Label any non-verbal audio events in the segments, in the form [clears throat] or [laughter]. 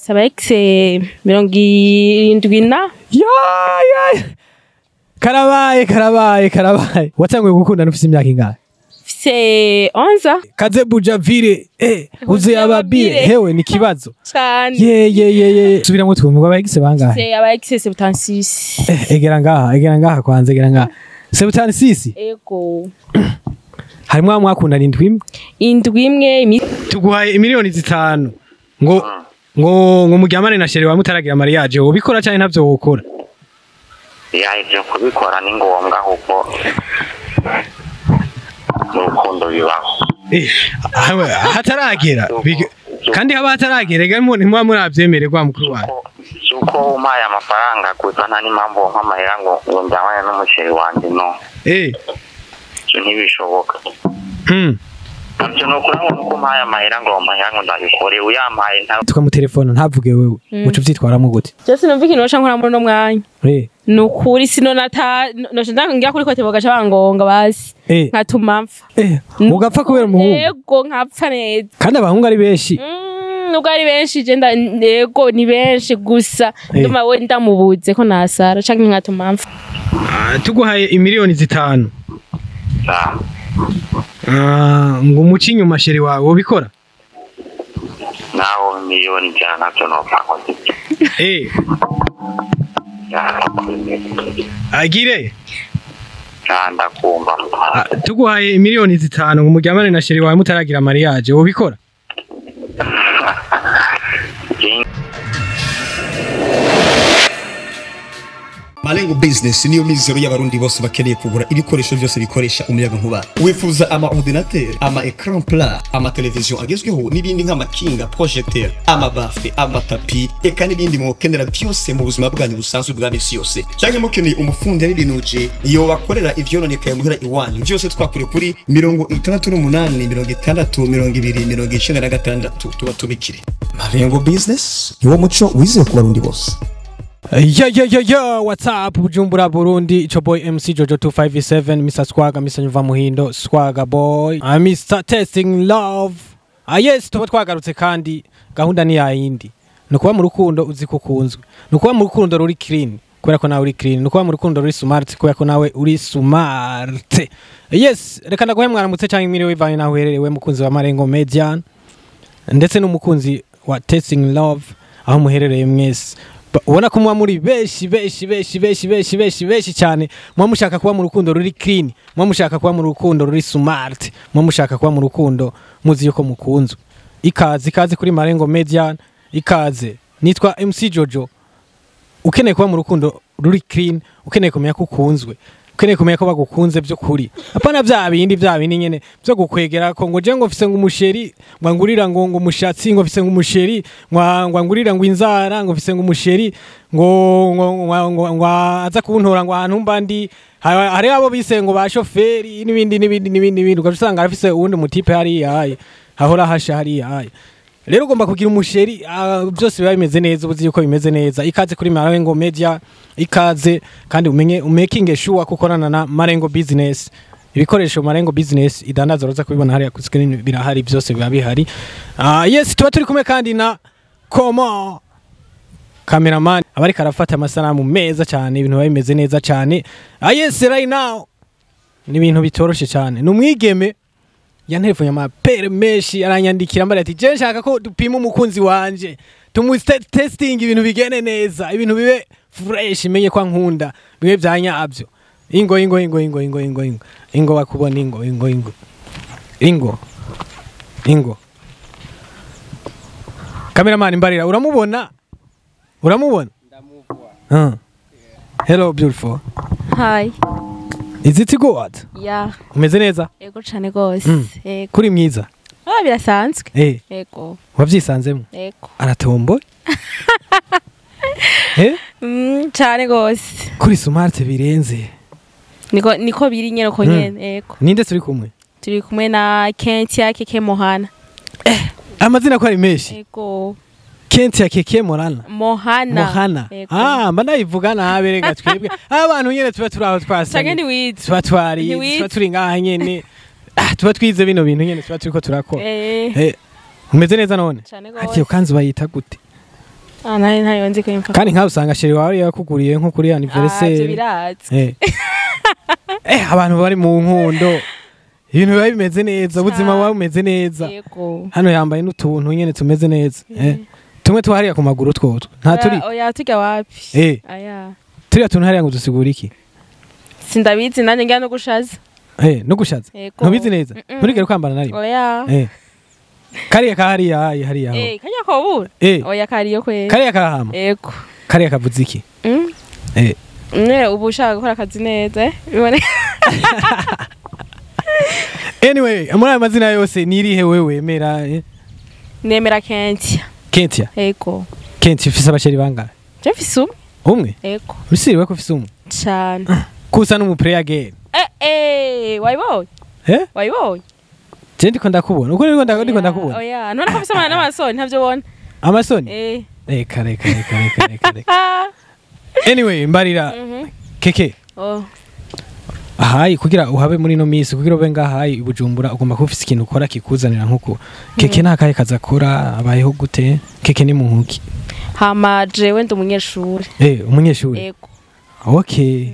sabayikise mirongo irindwi na karabaye karabaye karabaye. Watanguye gukundana ufite imyaka ingahe? Ufite onza. Kaze bujavire eh uzi ababire hewe ni kibazo. [laughs] Cyane ye ye ye ye. Subira mu twumva abayikise bangahe? Ufite abayikise sebutansisi egera eh, eh, ngaha eh, egera ngaha kwanze egera ngaha. Sebutansisi ego. [clears throat] Harimo mwakundana indwi imwe indwi imwe tuguhaye miliyoni zitanu. Ngo ah. Ngo ngo muryamane na shere wa mutaragira mariage wobikora cyane ntavyo wokora. Ya ibyo kubikora ni ngombwa kuko mu rukundo bibaho. Eh hataragera big- kandi haba hataragera ega mu ntimwa muravyemererwa mukuru wanyu si uko umpaye amafaranga gusa nta n'impamvu wampa amahera ngo ngo njyamane n'umuceri wanjye no. Eh. Ntibishoboka. Na byo ni ukuri ngo nuko umpaye amahera ngo amahera ngo ndabikore uyampaye nta tukamutelefona ntavuge wewe. Muco vyitwaramo gute? Byose numva ikintu noca nkora muri uno mwanya. Ni ukuri sino nata noca ngira kuri kote bagaca bangonga basi. Eh nkatuma mpfa. Ugapfa kubera umuhungu. Ego nkapfa neza. Kandi abahungu ari benshi. Mm, nubwo ari benshi je nda ego ni benshi gusa. Eh. nduma we ndamubuze ko nasara canke nkatuma mpfa. Ah, tuguhaye imiliyoni zitanu. Saa Ah, ngo umuce inyuma sheri wawe ubikora naho miliyoni ijana ntacyo ntopfa eh. agire. Ndakumva. Ah, tuguhaye miliyoni zitanu ngo umujyamane na sheri wawe mutaragira mariyaje ubikora Malengo Business niyo mizero y'abarundi bose bakeneye kugura ibikoresho byose bikoresha umuyaga nkuba. Wifuza ama ordinateur, ama écran plat, ama television agezweho n'ibindi nk'amakinga, projecteur, ama amatapi, ama tapi, eka n'ibindi mukenera byose mu buzima bwanyu busanzwe bwa misi yose. Canke mukeneye umufundi y'ibinuje iyo bakorera ivyononekaye muhera iwanyu. Byose twakure kuri mirongo itandatu n'umunani, mirongo itandatu, mirongo ibiri, mirongo icenda na gatandatu tuba tubikire. Malengo Business niwo muco wizewe ku barundi bose. Yo yo yo yo what's up? Bujumbura Burundi ico boy MC Jojo 257 Mr Swaga Mr Nyuva Muhindo Swaga boy. Uh, Mr Testing Love. Ah yes tuba twagarutse kandi gahunda ni yayindi nukuba mu rukundo uzi kukunzwe nukuba mu rukundo ruri clean kubera ko nawe uri clean. Nukuba mu rukundo ruri smart kubera ko nawe uri smart. Yes reka ndaguhe mwaramutse cyangwa imiriwe ivanye naho uhererewe mukunzi wa Marengo Median ndetse n'umukunzi wa Testing Love aho muherereye mwese. Ubona ko muba muri benshi benshi benshi benshi benshi benshi benshi cyane. Muba mushaka kuba mu rukundo ruri clean. Muba mushaka kuba mu rukundo ruri smart. Muba mushaka kuba mu rukundo muzi yuko mukunzwe. Ikaze ikaze kuri Marengo Median ikaze. Nitwa MC Jojo. Ukeneye kuba mu rukundo ruri clean ukeneye kumenya ko ukunzwe. Ukeneye kumenya ko bagukunze by'ukuri. Apana bya bindi bya bindi nyene byo gukwegera ko ngo je ngo mfise ngo umusheri ngo ngurira ngo ngo umushatsi ngo mfise ngo umusheri ngo ngo inzara ngo mfise ngo umusheri ngo ngo aza kuntora ngo ahantu mba ndi Ha- hari abo bise ngo ba shoferi n'ibindi n'ibindi n'ibindi n'ibindi. Ugasanga arafise uwundi mutipe hariya hayi hahora hasha hariya rero ugomba kugira umusheri ah, byose biba bimeze neza ubuzi yuko bimeze neza. Ikaze kuri marengo media ikaze kandi umenye umaking sure ko ukorana na marengo business. Ibikoresho marengo business idandaza uza kubibona hariya ku screen birahari byose biba bihari. Ah, yes tuba turi kumwe kandi na koma cameraman. Abari karafata amasanamu meza cyane ibintu biba bimeze neza cyane. Ah yes right now ni ibintu bitoroshe cyane. Ni umwigeme yanterefonye amapere menshi aranyandikira mbari ati je nshaka ko dupima umukunzi wanje. Tumu testing ibintu bigene neza ibintu bibe fresh menye kwa nkunda bibe vyanyavyo ingo ingo ingo ingo ingo ingo ingo. Ingo bakubona ingo ingo ingo. Ingo. Ingo. Cameraman mbarira uramubona? Uramubona? Uh. hello beautiful. Hi. izi ti guwadi umeze neza? Yego cyane hmm. ah, eh. [laughs] eh? hmm, rwose. Kuri mwiza? Birasanzwe. Yego. Wabyisanzemo? Aratomboye? Cyane rwose. Kuri sumarite birenze. Niko biri nyine ko hmm. nyine yego. Ninde turi kumwe? Turi kumwe na kenshi ya keke muhana eh, amazina ko ari menshi. Yego. Kenti ya keke morana. Mohana. Mohana. Ah mba nayivuga nabe rega [laughs] twebwe. Abantu nyene tuba turi aho canke twasanye ntiwize tuba twari tuba turi ngaha nyene. Ah tuba twize bino bintu nyene tuba turiko turakora eh. Eh umeze neza none? Ati ukanzu bayita gute? Ah ntayo nzi kandi nkawe usanga sheri wawe yakuguriye nko kuri Ah, anniversaire birazwi. Eh. [laughs] Eh abantu bari mu nkundo. Ibintu biba bimeze neza ubuzima buba bumeze neza. Hano yambaye n'utuntu nyene tumeze neza. Eh. Tumwe tuhariya ku maguru twotwo. Nta turi. Oya- tujya wapi? Eh. Aya. Turiya tuntu hariya ngo dusigura iki? Sindabizi nanjye ngira no gushaza. Eh no gushaza? Ntubizi neza? Nturigere kwambara na rimwe oya. Eh. Kariya ka hariya hariya hariya. Eh kanya kobura eh. Oya kariyo kwe. Kariya kahama yego. Kariya kavuze iki? Mm. eh. Mwe ubu ushaka gukora akazi neza eh? bibone. [laughs] Anyway muri ayo mazina yose nirihe wewe? Wemera eh? nemera kenshi kentia yego kentia ufise abasheri bangahe je mfise umwe umwe? Yego usiriwe ko ufise umwe cane kusa n'umuplayer game eh eh wayibonye eh? Wayibonye je ndiko ndakubona. Uko ndiko ndako- ndiko ndakubona. Oya none ko mfise amana n'amasoni ntavyo ubona. [clears throat] Amasoni eh. Reka reka reka reka reka. [laughs] Anyway mbarira. Mhm. Keke. Oh. Ahayi kugira uhabe muri no misi kugira ube ngahayi bujumbura ugomba kuba ufise ikintu ukora kikuzanira nk'uko keke nta kahe kazi akora abayeho gute? Keke ni muntu hama jewe ndi umunyeshuri. Eh umunyeshuri? Yego okay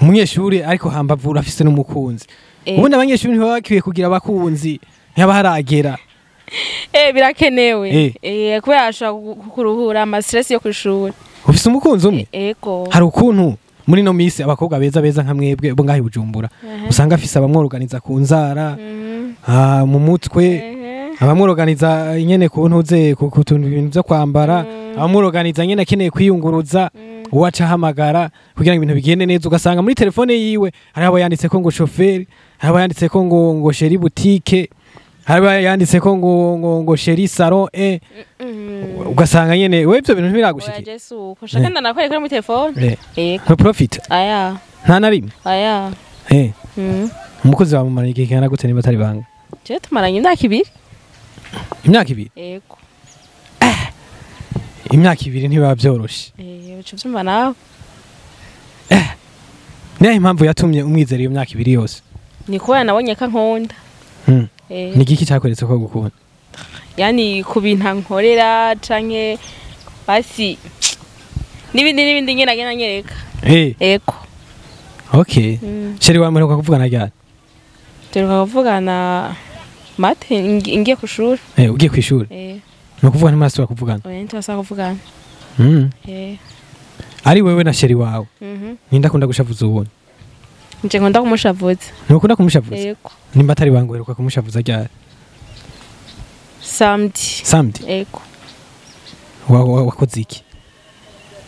umunyeshuri ariko hambavu urafise n'umukunzi. Eh. ubundi abanyeshuri ntibaba bakwiye kugira abakunzi. Ntihaba haragera. [laughs] Eh birakenewe. Eh. eh kubera ashobora ku- kukuruhura ama stress yo kwishuri. Ufise umukunzi umwe? Yego hari ukuntu? Muri no misi abakobwa beza beza nka mwebwe bo ngaho i bujumbura Ehe. usanga afise abamworoganiza ku nzara Mhm. ah, mu mutwe abamworoganiza nyene ku ntuze ku tuntu ibintu vyo kwambara Mm. abamworoganiza nyene akeneye kwiyunguruza Mm. uwo aca ahamagara kugira ngo ibintu bigende neza ugasanga muri telefone yiwe hari abo yanditseko ngo shoferi hari abo yanditseko ngo ngo sheri butike hari abo yanditseko ngo ngo ngo sheri salon e Mhm. ugasanga nyene we ivyo bintu oya ntibiragushikira jesu uko shaka ndanakwereka muri telefone. Eh, nka profit? Aya. Nta na rimwe? Aya. Eh, Mhm. umukozi wawe mumara igihe kingana gute niba atari banga? Jewe tumaranye imyaka ibiri? Imyaka ibiri? Yego imyaka ibiri ntibiba vyoroshe eh uca uvyumva nawe. Niyahe impamvu yatumye umwizera iyo myaka ibiri yose. Ni kubera nabonye ko nkunda Hmm. Eh, ni igiki cyakoretse ko gukunda yani ku bintu nkorera canke basi n'ibindi n'ibindi nyine agenda anyereka Eh, yego okay Mm. sheri wawe muheruka kuvugana ryari? Tuheruka kuvugana mate? Ngi- ngiye ku shuri. Eh, ugiye kw'ishuri eh. Ni ukuvuga ntimurasubira kuvugana? Oya ntibasaba kuvugana. Mm. eh. Ari wewe na sheri wawe? Mhm. Ninde akunda gushavuza uwundi nje nkunda kumushavuza. Ntukunda kumushavuza? Yego. Nimba atari wangu uheruka kumushavuza ryari? Samedi samedi yego. Wa- wa- wakoze iki?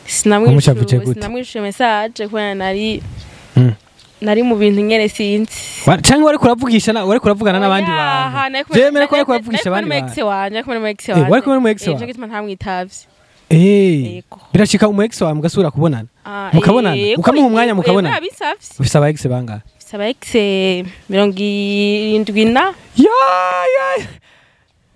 Gute? sinamwishuye message kubera nari Mm. nari mu bintu nyene sinzi. Wa- canke wariko uravugisha na- wariko uravugana n'abandi bantu? vyemere ko wariko uravugisha abandi bantu? ex wanje ariko mu ex wanje wariko mu ex Eh, wawe? nico gituma ntamwitavye. Birashika umu ex wawe mugasubira kubonana Ah, Mukabonana? eh, Ukamuha umwanya eh, mukabonana? eh, ufise aba ex bangahe bisaba ex mirongo irindwi na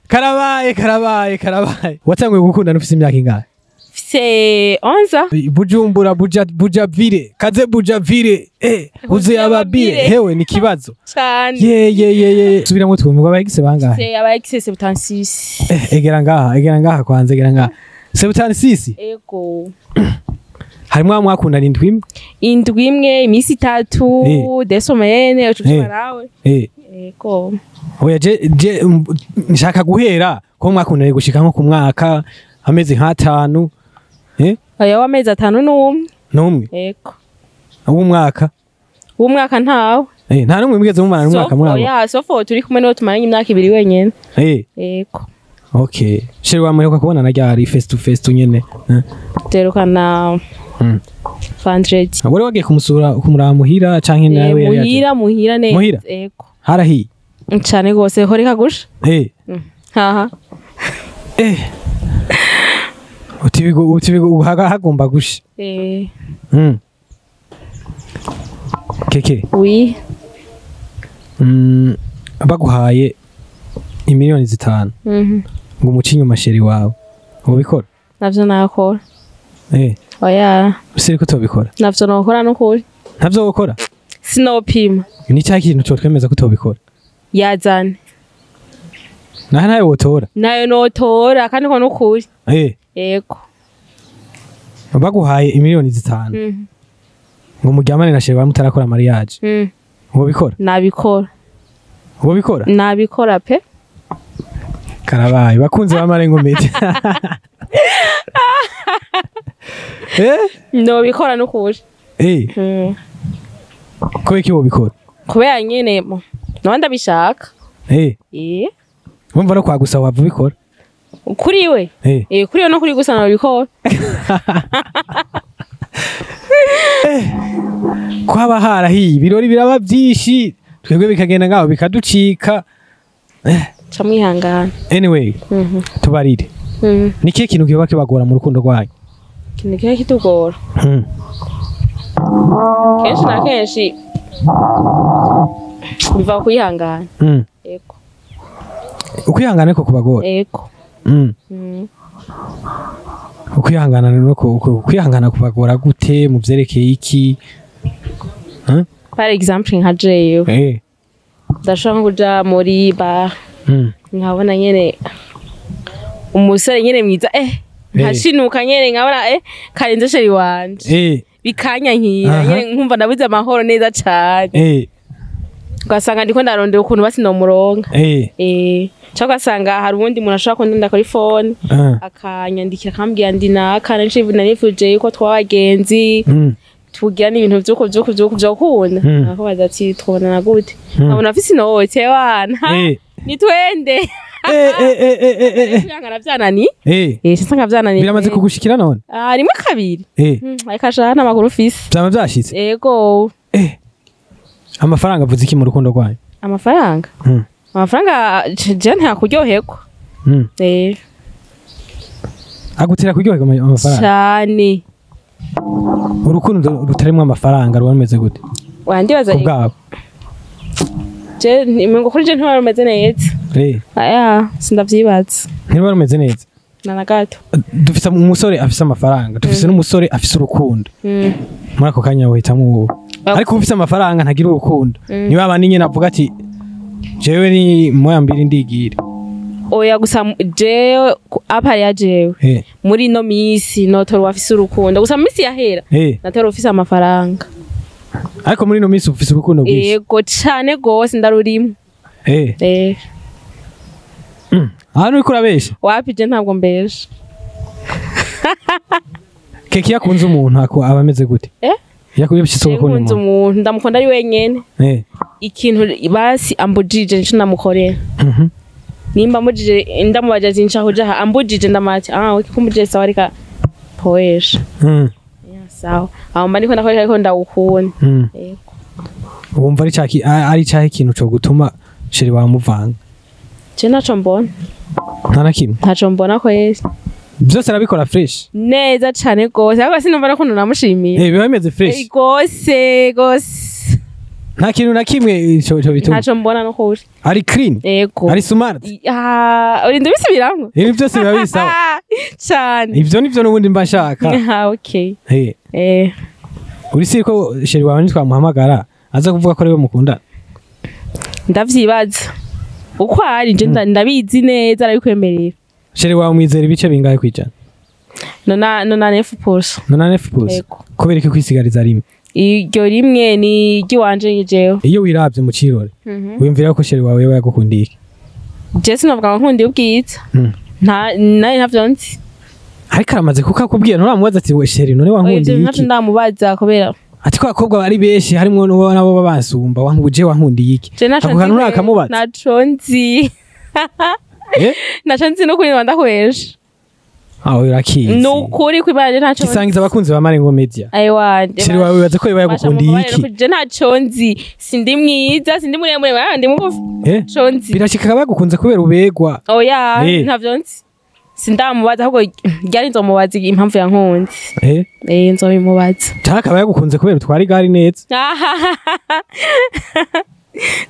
karabaye karabaye karabaye watanguye gukundana ufise imyaka ingahe fise onza? Bujumbura buja bujavire kaze bujavire eh uze ababire hewe ni kibazo. Cane ye ye ye ye. Subiramo twumve ngo abagize bangahe Se aba ex sebutansis eh egera ngaha egera ngaha kwanza egera ngaha. Sebutani sisi? Ego. [clears throat] Harimwo abo mwakundana indwi imwe? Indwi imwe imisi itatu desomene ucucuma nawe ego. Oya je je nshaka guhera ko mwakundana gushika nko ku mwaka amezi nk'atanu eh? Oya w'amezi atanu n'umwe. N'umwe? Ego. W'umwaka w'umwaka ntawe. Eh nta n'umwe mwigeze mumara n'umwaka Sofo, muri abo ya sofo turi kumwe niwo tumaranye imyaka ibiri wenyene. Eh ego. Okay sheri wamuheruka kubonana ryari face to face tu nyene eh? duherukana Mm. vandredi wari wagiye kumusura kumuraba muhira canke nawe yari muhira muhira neza Muhira? ego harahiye cane gose horeka gusha eh haha eh. Utibigo utibigo hagomba gusha eh. Mm. keke. Oui. Mm, baguhaye imiliyoni zitanu. Mhm. Ngo umuce inyuma sheri wawe. Ubikora? Navyo nakora eh. Oya. Usiri ko utobikora? Navyo nokora nukuri. Navyo gukora sinopima. Ni cya kintu cyo twemeza ko utobikora yazane. Naho nawe wotora? Nayo notora kandi ko nukuri. Eh. Yego. Baguhaye imiliyoni zitanu. Mhm. ngo muryamane na sheri wawe mutarakora mariage. Mm. wobikora nabikora. Wobikora nabikora pe karabaye bakunze b'amarengo media. [laughs] Eh? Nobikora n'ukuri eh? Mm. kubera iki wobikora? Kubera nyene nawe ndabishaka eh? Eh? Wumva no kwagusa wava ubikora kuri we? Eh. Eh kuri we no kuri gusa nabikora. [laughs] Kwaba harahiye ibirori biraba byinshi twebwe bikagenda ngaho bikaducika. Ca mwihangana anyway Mhm. tubarire. Mm. ni kihe kintu kiba kibagora mu rukundo rwanyu? Ikintu kiba kitugora. Hmm. kenshi na kenshi biva kwihangana yego ukwihangana ko kubagora? Yego ukwihangana ku- ukwihangana kubagora gute mu byerekeye iki? Par exemple nka jewe eh. Ndashobora kuja muri bar. Hmm. Nkabona nyene umusore nyene mwiza eh nkashinuka nyene nkabona eh karenze sheri wanje. Bikanyankira Aha. nyene nkumva ndabuze amahoro neza cane. Eh ugasanga ndiko ndarondera ukuntu basi nomuronka eh cyangwa ugasanga hari uwundi muntu ashobora kundunda kuri ah. akanyandikira akambwira ndi naka nanifuje yuko twabagenzi Hmm. tugira n'ibintu vyuko vyuko vyuko vyokunda. Mm. akabaza ati twobonana gute? Nkabona afise inote wana Eh. eh eh eh eh eh eh kwihangana vyanani eh. Eh nsanga vyanani biramaze kugushikira none? Ah rimwe kabiri. Eh. Mm, ariko ashaka n'amaguru ufise byaba byashitse ego. Eh. Amafaranga avuze iki mu rukundo rwanyu amafaranga? Hmm. amafaranga je ntakuryoherwa Hmm. eh. Agutera kuryoherwa ama- amafaranga? Cyane. Urukundo rutarimo amafaranga ruba rumeze gute? Wandibaza ku imengo kuri je ntiwari rumeze neza aya sindavyibaza ntiruba rumeze neza na gato. Dufise umusore afise amafaranga dufise n'umusore afise urukundo. Mm. muri ako kanya wohitamo uwo ariko ufise amafaranga ntagira urukundo. Mm. niba abandi nyine avuga ati jewe ni moya mbiri ndigire. Oya gusa jewe apa ya jewe. Muri ino misi notora wafise urukundo. Gusa mu misi yahera eh natora ufise amafaranga. Ariko muri ino minsi ufise urukundo rwinshi yego cane gose ndarurimo. Eh. Eh. Mm. ahantu uriko urabesha. Wapi je ntabwo mbesha. [laughs] Keke iyo akunze umuntu aba ameze gute? Eh? Je urukundo nkunze umuntu. ndamukunda ari wenyene eh. Ikintu basi ambujije nico ndamukorera. Mhm. Nimba ambujije nshaka kuja aha ambujije ndamati ah okay kumbujije sawa reka poesha mm. Sawa. Aho mba ndiko ndakora ariko ndawukunda wumva ari cyahe ikintu cyo gutuma sheri wamuvanga je ntaco mbona? Nta na kimwe ntaco mbona kwezi byose arabikora fresh? Neza cane gose ariko sinumva n'ukuntu namushimiye eh biba bimeze Eh, fresh? Gose gose nta kintu na kimwe cyo cyo bituma. Ntaco mbona n'ukuri ari clean. Yego. Ari smart. Ah, urinda ubisubiramwo ibi byose biba bisawa. [laughs] Cane. Ivyo nivyo n'ubundi mba nshaka. [laughs] Ah, eh. Uri si ko sheri wawe nitwamuhamagara aza kuvuga ko ari we mukundana ndavyibaza. Uko ari nda- ndabizi neza arabikwemerera sheri wawe mwizera ibice bingahe kwijana nona nona nefu puso nona nefu plus Yego. kubera iki kwisigariza rimwe iryo rimwe ni iry'iwanje jewe iyo wiravye mu kirori wiyumvira ko sheri wawe yagukundiye iki je sinovuga ngo nkundi ubwiza Mm. nta na yo ntavyo nzi. Ariko aramaze kukakubwira nturamubaza ati we sheri none wankundiye iki? ndamubaza kubera ati ko abakobwa bari benshi harimwo n'uwo nabo babansumba wankuje wankundiye iki? Ako kantu nzi urakamubaza naco nzi. Eh? [laughs] Naco nzi n'ukuri niba ndakwesha aho urakizi ni ukuri kw'imana je ntaco nzi gisangiza abakunzi ba marengo media? Ayiwanje sheri wawe wibaza ko yaba yagukundiye iki? Je ntaco nzi. Sindi mwiza sindi muremure ah, ndi mugufi. Eh? Ntaco nzi. Birashika akaba yagukunze kubera ubegwa. Oya Eh. ntavyo nzi. Sindamubaza ahubwo ryari nzomubaza impamvu yankunze. Eh? Eh nzobimubaza. Cyangwa akaba yagukunze kubera utwara igare neza. [laughs]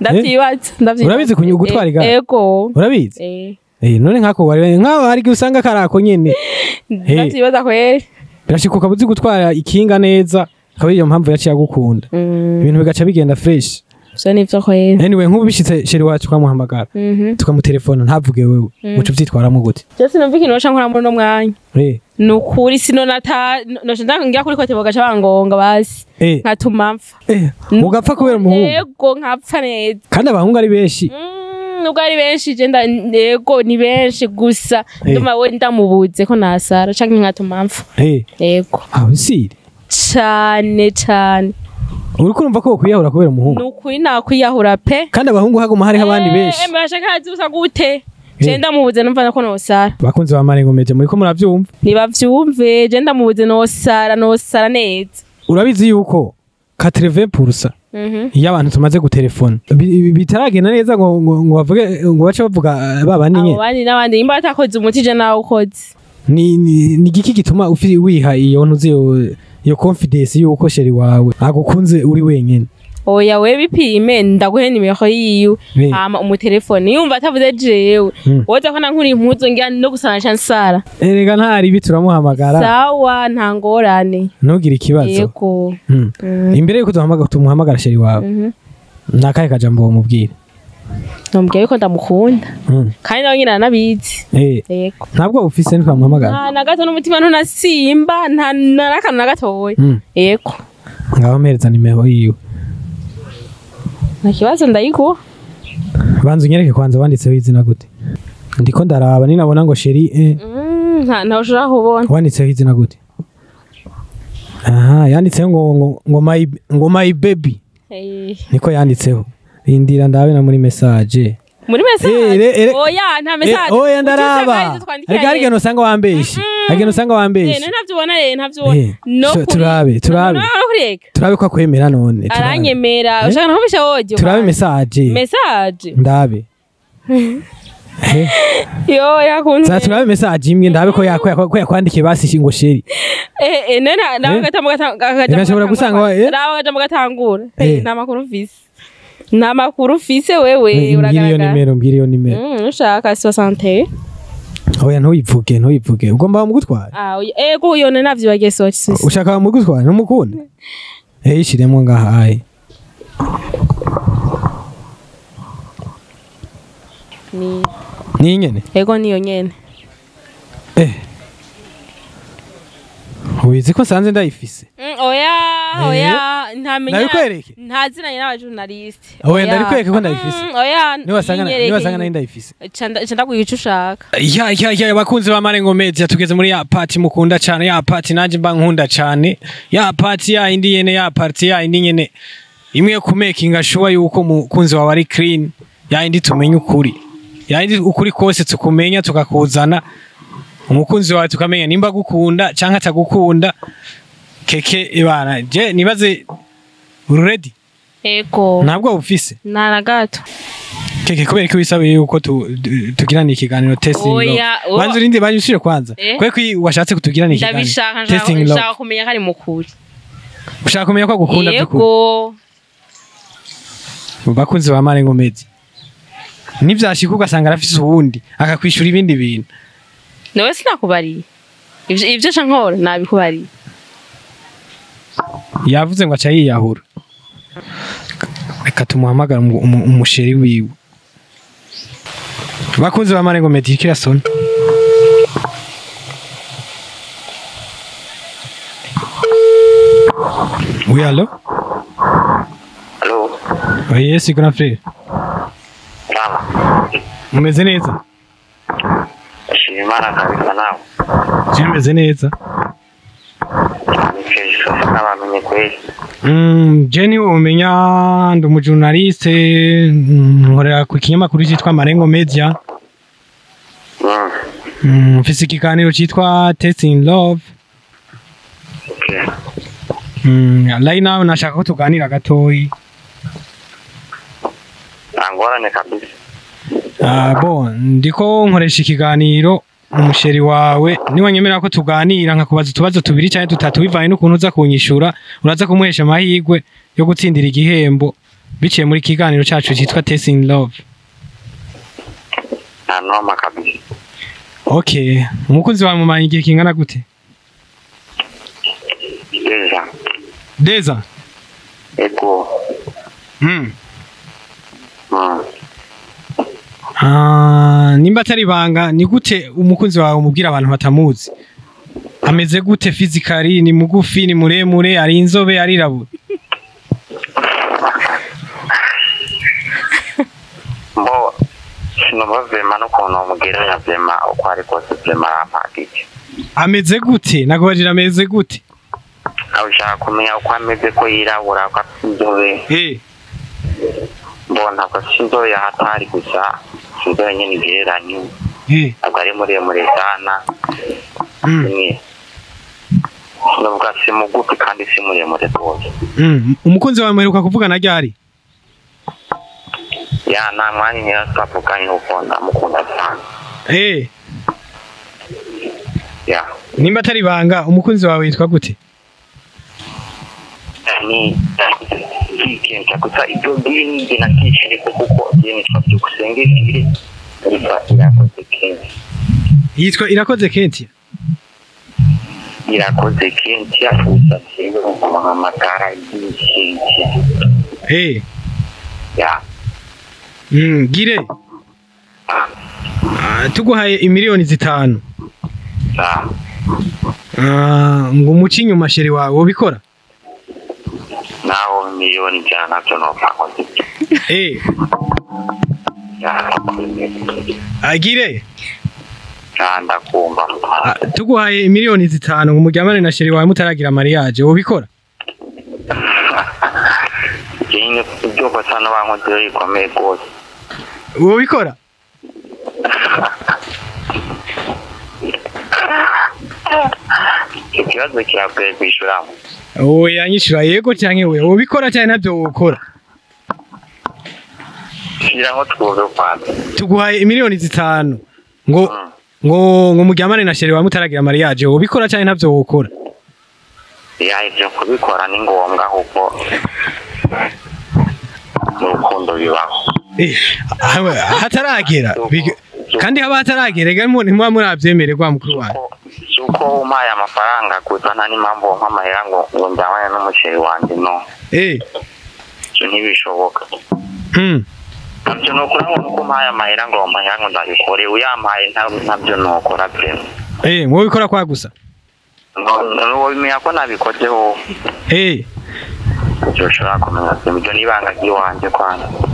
Ndavyibaza ndavyibaza Urabizi kunyu- gutwara igare? Eh, ego. Urabizi? Eh eh. None nkako wari nkaho hari igihe usanga karako nyene. [laughs] Ndavyibaza kweri birashika ukaba uzi gutwara ikinga neza akaba ariyo mpamvu yaciye agukunda. Mm, ibintu bigaca bigenda fresh. Vyo nivyo kwera anyway nk'ubu bishitse sheri wacu twamuhamagara. Mhm. tukamutelefona ntavuge wewe. Muco vyitwaramo gute? Je sinumva ikintu noca nkora muri uno mwanya. Eh, ni ukuri sinonata noca ndangira kuri kote bagaca bangonga basi. Eh, nkatuma mpfa. Eh, ugapfa kubera umuhungu. Yego nkapfa neza. Kandi abahungu ari benshi. Mm, nubwo ari benshi je nda yego ni benshi gusa. Eh. nduma we ndamubuze ko nasara canke nkatuma mpfa Eh, yego. Aho siri cane cane. Uriko urumva ko wokwiyahura kubera umuhungu? Ni ukuri nakwiyahura pe. Kandi abahungu haguma hariho abandi benshi. Eh, mbasha kazi usa gute? Je ndamubuze numva ko nosara. Bakunzi ba marengo meje muriko muravyumva? Nibavyumve je ndamubuze nosara nosara neza. Urabizi yuko 80% Mhm. Iyo abantu tumaze gutelefona bi- bitaragenda neza ngo bavuge ngo bace bavuga babandi abo nyene bandi n'abandi imba batakoze umuti je nawe ukoze. Ni igiki gituma wiha iyo ntuzi iyo confidence yuko sheri wawe? Agukunze uri wenyene oya we bipime ndaguhe nimero yiwe. Eh. hama umutelefone yumva atavuze jewe. Mm. woza ko nankuri impuzu ngira no gusana ca nsara. Erega ntari ibi turamuhamagara. Sawa nta ngorane. Ntugire ikibazo. Yego. Mm. Mm. imbere yuko tumuhamagara tumuhamagara sheri wawe. Mhm. nakahe kajambo wamubwira namubwiye yuko ndamukunda. Kandi nawe nyine aranabizi. Eh. Ntabwo ufise ntitwamuhamagara nta na gato n'umutima ntunasimba nta na n'akantu na gatoya yego. Ngaho mpereza nimero yiwe. Nta kibazo ndayiguha banza unyereke kwanza wanditseho izina gute. Ndiko ndaraba ninabona ngo sheri eh, Mm, nta ntawe ushobora kubona wanditseho izina gute? Aha yanditseho ngo ngo ngo my baby. Eh, niko yanditseho. Rindira ndabe na muri message. Muri Eh, mesaje re- oya nta Eh, mesaje oya ndaraba. ariko hari igihe usanga wambeshye. Hari igihe usanga wambeshye. Ntabyo ubona rero ntabyo ubona. Eh, turabe, turabe. turabe ko akwemera none aranyemera. Eh? ushaka nkumisha woje turabe message. Mesaje ndabe. [laughs] Eh, yo yakunze. Turabe message imwe ndabe ko yakwa- ko yakwandikiye basi ngo sheri. Eh eh nena nawe Eh? gatamo gatanga Irashobora gusanga eh? nawe gatamo gatangura Eh. eh nta makuru mfise nta makuru mfise wewe uragaragara. nimero mbwira iyo nimero. Mm, ushaka 60 oya ntuyivuge ntuyivuge. Ugomba bamugutwara ah oya, eh ko yone navyibagiye so sisi ushaka bamugutwara ntumukunda eh ishiremo ngaha aye ni ni nyene? Ego niyo nyene. Eh. Ubizi ko nsanze ndayifise. Mm, oya Eh? oya ntamenya Ndabikwereke? ntazinanye n'abajournaliste Oya, ndabikwereke ko ndayifise. Mm, oya niwasanga nari ndayifise. Ca nda- ca ndaguha ico ushaka. Ya ya ya bakunzi ba marengo media tugeze muri ya party mukunda cyane ya party nanje mba nkunda cyane ya party ya indi yene ya party ya indi nyene. Imwe yo kumakinga sure yuko mukunzi wawe ari clean. Ya indi tumenye ukuri. Ya indi ukuri kose tukumenya tukakuzana. Umukunzi wawe tukamenya nimba gukunda canke atagukunda. Keke ibana je nibaze uri ready? Ego ntabwo ufise? Nta na gato. Keke kubera ko wisabiye yuko tu- tu- tugirana ikiganiro testing love banza urinde banza ushyire kwanza. Eh? kubera ko washatse kutugirana ikiganiro ndabishaka testing love nshaka kumenya ko ari mu kuri. Ushaka kumenya ko agukunda by'ukuri? Yego bakunzi ba marengo media nivyashika ugasanga arafise uwundi akakwishura ibindi bintu. Nawe sinakubariye ivyo ca nkora nabikubariye yavuze ngo aca yiyahura reka tumuhamagara umu- umu- umusheri wiwe. Bakunzi ba marengo media kirasona Oui, allô Halo, Oui, yes, grand frère. Mumeze neza? Shima Imana kabisa nawe. Je meze neza. Ni kesho n'abamenye kweli. Mm, je ni umenya ndi umujournaliste mm, nkorera ku kinyamakuru cyitwa Marengo Media. Mm. Mm, mfise ikiganiro cyitwa Testing Love. Okay. Mm, lai nawe nashaka ko tuganira gatoyi. Nangorane kabisa. Ah, ndiko nkoresha ikiganiro umusheri wawe niwanyemera ko tuganira nkakubaza utubazo tubiri cyangwa dutatu bivanye n'ukuntu uza kunyishura uraza kumuhesha amahirwe yo gutsindira igihembo biciye muri kiganiro cyacu cyitwa Testing Love. Kabisa. Okay, umukunzi wawe mumanye igihe kingana gute? Deja. Deza. Ego. Ah, nimba atari ibanga ni gute umukunzi wawe umubwira abantu batamuzi? Ameze gute fizikari ni mugufi? Ni muremure? Ari inzobe? Arirabura? Mbo sinumva vema n'ukuntu umugereranya vema uko ari kose. Vema arampagije ameze gute? Nakubajije ameze gute? Ushaka kumenya uko ameze ko yirabura ko afite inzobe? Eh, mbo ntabwo afite inzobe yahatari gusa. Igereranye eh, ntabwo ari muremure sana. Mm, ni nuvuga si mugufi kandi si muremure rwose. Mm. umukunzi wawe muheruka kuvugana ryari? Ya nta mwanya nyine twavuganye kuko ndamukunda cyane ya. Nimba atari ibanga umukunzi wawe yitwa gute? Ni kwigenza gusa ibyo ngibi ni igihe nakishiriko kuko igihe nitwa byukusenge ibiri ariko irakoze kenshi yitwa irakoze kenti irakoze kenshi usatse amatara y'ishinge Eh, ya mm, gire. Ah, tuguhaye imiliyoni zitanu Ah, ngo umuce inyuma sheri wawe wobikora naho miliyoni ijana na byo Eh, ya agire. Ndakumva Ah, tuguhaye imiliyoni zitanu ngo muryamane na sheri wawe mutaragira mariage wobikora nyine ibyo kosa n'abankozi bikomeye rwose. Wobikora ikibazo kirakwiye kwishyuramo oya nyishura yego canke we wobikora cyane twuve kwanza tuguhaye imiliyoni zitanu. Ngo ngo ngo muryamane na sheri wawe mutaragira mariage wobikora cyane ntabyo wokora? Ya ibyo kubikora ni ngombwa kuko mu rukundo bibaho. Eh, hataragera. Kandi haba hataragera ega mu- ntimuba murabyemererwa mukuru wanyu. Uko umpaye amafaranga gusa nta n'impamvu wampa amahera ngo ngo njyamane n'umuceri wanjye no Eh, ibyo ntibishoboka hmm. na byo ni ukuri ngo nuko umpaye amahera ngo amahera ngo ndabikore uyampaye nta- ntabyo nukora pe Eh, wobikora kwa gusa wabimenya ko nabikozeho Eh, ibyo ushobora kumenya ibyo ni ibanga ry'iwanjye nk'ubu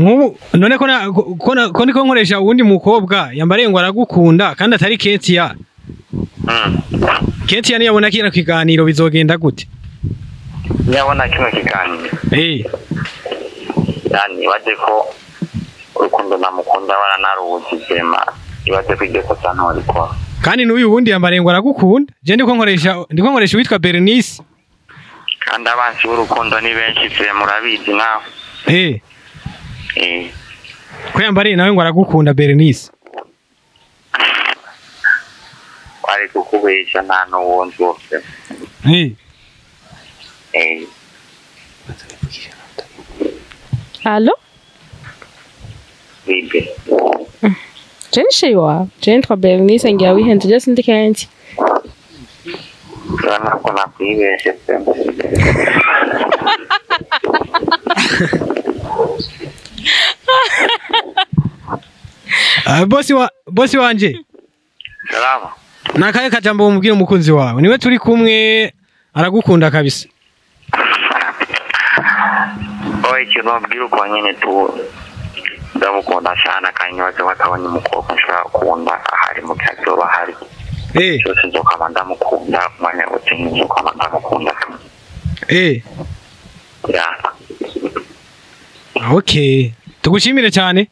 none ko niko nkoresha uwundi mukobwa yambariye ngo aragukunda kandi atari Ketia Mm. Ketia niyabona kino kiganiro bizogenda gute? Nyabona kino kiganiro. Eh, ibaze ko urukundo namukunda waranaruzi vema ibaze ko iryo kosa ntorikora kandi n'uyu wundi yambariye ngo aragukunda. Je ndiko nkoresha uwitwa Bernice kandi abansi b'urukundo ni benshi vema urabizi nawe Eh. kwiyamba ari nawe ngo aragukunda berenice. Wari kukubesha nta n'uwo nzose alo je nishayi wawe je nitwa berenice ngira wihenze byose ndi kenshi urabona ko nakwibeshe pe [laughs] bosi wa bosi wanje salama. Nakaye kajambo umubwira umukunzi wawe. Niwe turi kumwe aragukunda kabisa. Oye ikintu mbwira uko nyine ndamukunda cyane kandi nibaze batabonye umukobwa nshobora gukunda ahari mu gihe azoba ahari. Eh, cyose nzokama ndamukunda umwanya wose nzokama ndamukunda. Eh, ya. Okay. Tugushimire cyane.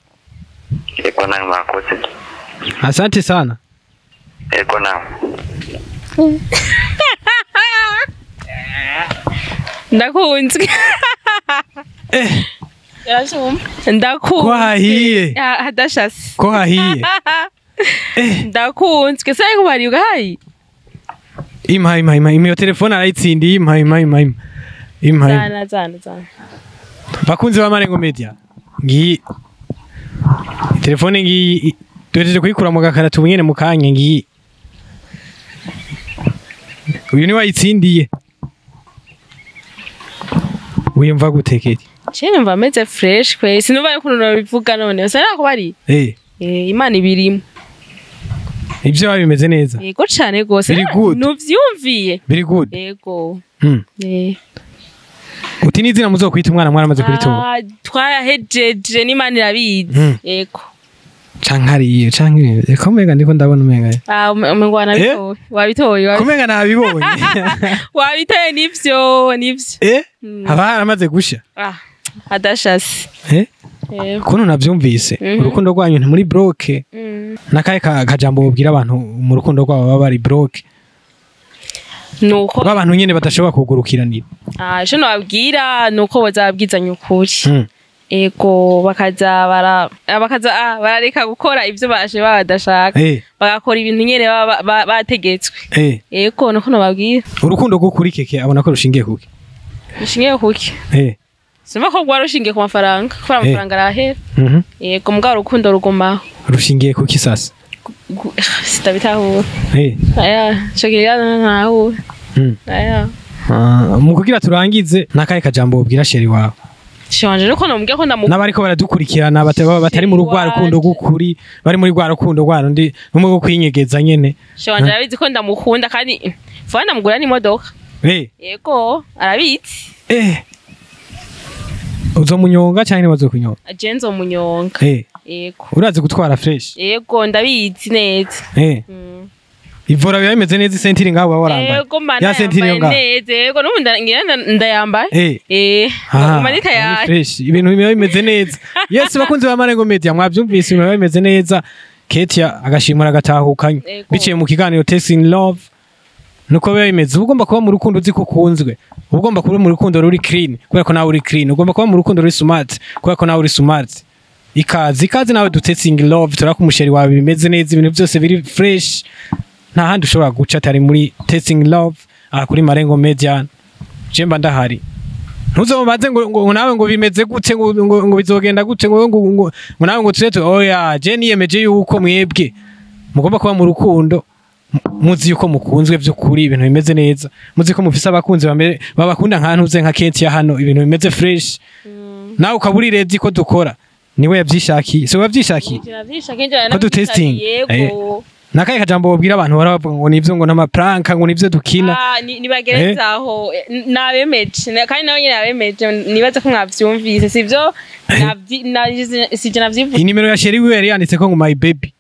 Ego nawe mwakoze asante sana. Ego nawe. Ndakunzwe. eh, Ndakunzwe. Ko hahiye. Ah, Hadashasi. ko hahiye [laughs] eh, Ndakunzwe. Sai kubari ugahayi. impa impa impa impa iyo telefone arayitsindiye. Impa impa impa impa impa bakunzi ba marengo media. Ngiyi telefone ngiyi duhejeje kuyikura mu gakaratu nyene mu kanya ngiyi. Uyu ni wayitsindiye. Wiyumva gute keti je numva ameze fresh kwe sinumva yukuntu nabivuga none. Usa nako bari eh. Eh, imana ibirimo. Ibyo bimeze neza. Yego cane gose nuvyumviye. Biri good. Yego. Hmm. eh. Uti n'izina muzokwita umwana mwaramaze kuritora Ah, twarahejeje n'imana irabizi. Mm. yego. Canke hariya canke ibi reka umenga ndiko ndabona umenga Ah, ume- umengo wanabitoye wabitoye wabi- kumenga nabibonye. [laughs] Wabitoye nivyo nivyo. Eh? Mm. haba haramaze gusha. Ah adashase. Eh? Eh, kuntu navyumvise. Mhm. urukundo rwanyu ntimuri broke. Mm. nakahe ka- kajambo bubwira abantu mu rukundo rwabo baba bari broke? Nuko b'abantu nyene badashobora kugurukiranira. Ah ico nobabwira nuko boza babwizanya ukuri. Mm. ego bakaza bara ah, bakaza ah, barareka gukora ivyo baje baba badashaka. Eh. Bagakora ibintu nyene bategetswe. Eh. Ego nuko nobabwira urukundo rw'ukuri keke abona ko rushingiye kuki bishingiye kuki eh. Simva ko rwari rushingiye ku mafaranga kubera Eh. amafaranga arahera. Mhm. Yego mugabo urukundo rugumaho rushingiye kuki sasa? Sitabitahura mu kugira turangize nakahe kajambo bubwira sheri wawe shanje nuko nomubwira ko ndamu n'abariko baradukurikirana bata- batari muri rwa rukundo rw'ukuri bari muri rwa rukundo rwa rundi rumwe rwo kwinyegeza nyene shanje arabizi ko ndamukunda kandi vuba ndamugura n'imodoka. Eh yego arabizi eh. Uzomunyonga canke ntibazokunyonga aje nzomunyonga eh urazi gutwara fresh? Yego ndabizi neza. Eh. Mm. ivora biba bimeze neza isentiri ngaho baba warambaye? Ya yambaye ngaho? yego n'ubu ndayambaye. Eh. Eh Ah, umanika ni yaje fresh. Ibintu biba bimeze neza. Yes bakunzi ba Marengo Media mwavyumvise ibintu biba bimeze neza. Ketia agashimura agatahukanye. Biciye mu kiganiro Tasting Love. Nuko biba bimeze. Uba ugomba kuba mu rukundo uzi ko ukunzwe. Uba ugomba kuba mu rukundo ruri clean kubera ko nawe uri clean. Ugomba kuba mu rukundo ruri smart kubera ko nawe uri smart. Ikaze ikaze nawe du Tasting Love turako umusheri wawe bimeze neza ibintu byose biri fresh. Nta handi ushobora guca atari muri Tasting Love aha kuri Marengo Media. Jemba ndahari. Ntuzomubaze ngo, ngo nawe ngo bimeze gute ngo, ngo, bizogenda gute ngo, ngo, ngo, nawe ngo turete oya je niyemeje yuko mwebwe mugomba kuba mu rukundo. Mu- muzi yuko mukunzwe vy'ukuri ibintu bimeze neza. Muzi ko mufise abakunzi babakunda nka ntuze nka kenti ya hano ibintu bimeze fresh. Nawe ukaba uri ko dukora. Ni we yavyishakiye si we wavyishakiye Ko du testing? yego. Nakaye kajambo babwira abantu bara bavuga ngo nivyo ngo n'amapranka ngo nivyo dukina? Ah, ni- nibagereza aho. Eh, nabemeje. Na- kandi nawe nyene nabemeje. Nibaze ko mwavyumvise sivyo na- sije navyivuze? Inimero ya sheri wiwe yari yanditse ko ngo my baby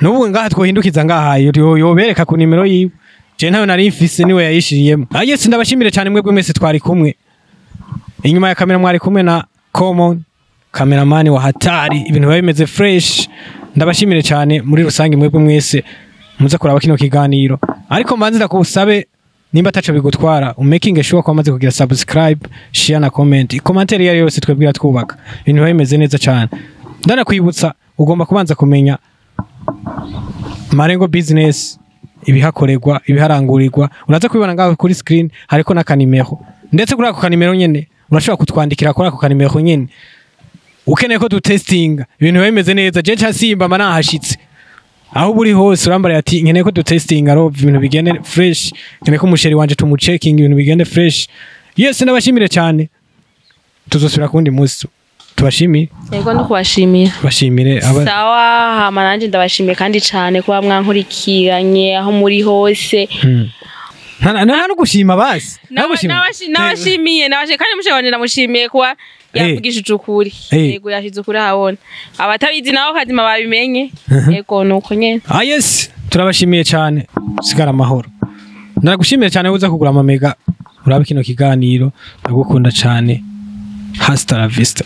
n'ubu ngaha twohindukiza ngaha. Yo- yobereka ku nimero yiwe. Je ntayo nari mfise ni we yayishiriyemo. Ah yes ndabashimire cyane mwebwe mwese twari kumwe. Inyuma ya kamera mwari kumwe na common. Kameramani wa hatari. Ibintu biba bimeze fresh. Ndabashimire cyane muri rusange mwebwe mwese muze kuraba kino kiganiro. Ariko mbanze ndakusabe nimba ataco bigutwara umaking sure ko wamaze kugira subscribe share na comment. Commentaire iyo ari yo yose twebwira twubaka. Ibintu biba bimeze neza cyane. Ndanakwibutsa ugomba kubanza kumenya marengo business ibihakorerwa ibiharangurirwa. Uraza kubibona ngaho kuri screen hariko n'akanimero. Ndetse kuri ako kanimero nyene urashobora kutwandikira kuri ako kanimero nyene. Ukeneye ko dutestinga ibintu biba bimeze neza. Je nca simba mba nahashitse. Aho uba uri hose urambara ati nkeneye ko dutestinga rov ibintu bigende fresh. Nkeneye ko umusheri wanje tumucekinga ibintu bigende fresh. Yes ndabashimire cyane. Tuzosubira kuwundi munsi. Tubashimire yego no kubashimira bashimire aba sawa hama nanje ndabashimiye kandi cane kuba mwankurikiranye aho muri hose. Hmm. nta no gushima basi. Nabashimiye nabashimiye kandi wanje ndamushimiye kuba. Yavugishije ukuri yego yashize ukuri ahabona abatabizi nabo kazima babimenye. Mhm. yego nuko nyene. Ah yes. Turabashimiye cyane. Sigara amahoro. Ndagushimiye cyane uza kugura amamega. Urabe kino kiganiro. Ndagukunda cyane. Hasta la vista.